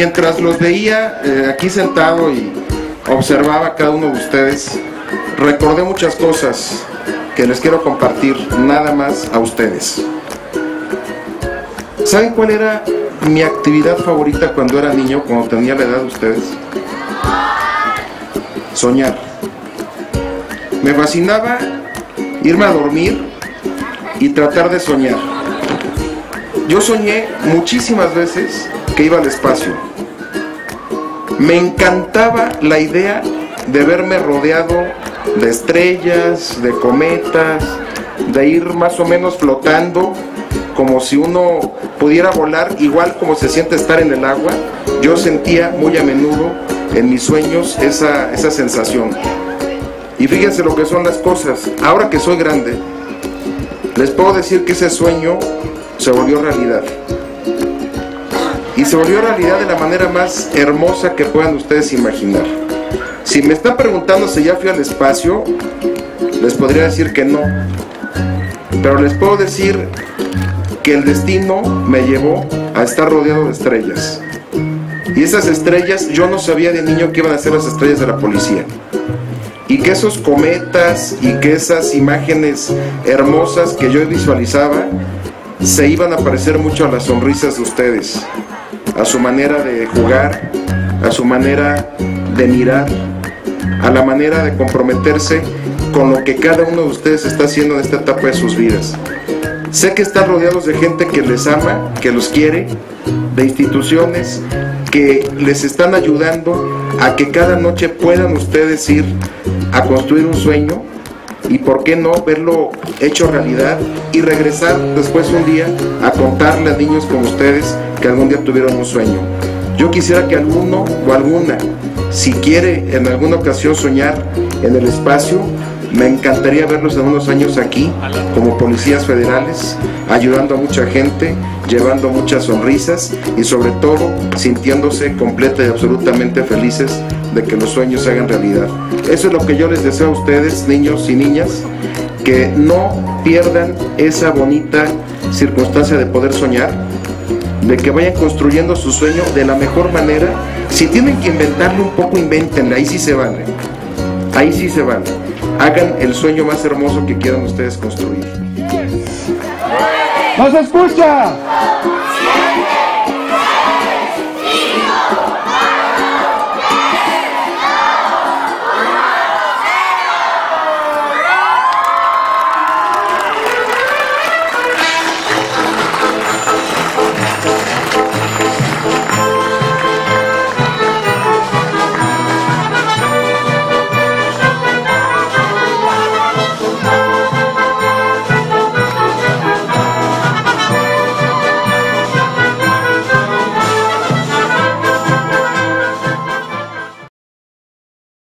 mientras los veía eh, aquí sentado y observaba a cada uno de ustedes, recordé muchas cosas que les quiero compartir nada más a ustedes. ¿Saben cuál era mi actividad favorita cuando era niño, cuando tenía la edad de ustedes? Soñar. Me fascinaba irme a dormir y tratar de soñar. Yo soñé muchísimas veces que iba al espacio. Me encantaba la idea de verme rodeado de estrellas, de cometas, de ir más o menos flotando como si uno pudiera volar igual como se siente estar en el agua. Yo sentía muy a menudo en mis sueños esa, esa sensación. Y fíjense lo que son las cosas. Ahora que soy grande, les puedo decir que ese sueño se volvió realidad. Y se volvió realidad de la manera más hermosa que puedan ustedes imaginar. Si me están preguntando si ya fui al espacio, les podría decir que no. Pero les puedo decir que el destino me llevó a estar rodeado de estrellas. Y esas estrellas, yo no sabía de niño que iban a ser las estrellas de la policía. Y que esos cometas y que esas imágenes hermosas que yo visualizaba se iban a parecer mucho a las sonrisas de ustedes, a su manera de jugar, a su manera de mirar, a la manera de comprometerse con lo que cada uno de ustedes está haciendo en esta etapa de sus vidas. Sé que están rodeados de gente que les ama, que los quiere, de instituciones que les están ayudando a que cada noche puedan ustedes ir a construir un sueño y por qué no verlo hecho realidad y regresar después un día a contarle a niños como ustedes que algún día tuvieron un sueño. Yo quisiera que alguno o alguna, si quiere en alguna ocasión soñar en el espacio, me encantaría verlos en unos años aquí como policías federales, ayudando a mucha gente, llevando muchas sonrisas y sobre todo sintiéndose completa y absolutamente felices de que los sueños se hagan realidad. Eso es lo que yo les deseo a ustedes, niños y niñas, que no pierdan esa bonita circunstancia de poder soñar, de que vayan construyendo su sueño de la mejor manera. Si tienen que inventarle un poco, invéntenle, ahí sí se vale. Ahí sí se vale. Hagan el sueño más hermoso que quieran ustedes construir. ¡Nos escucha!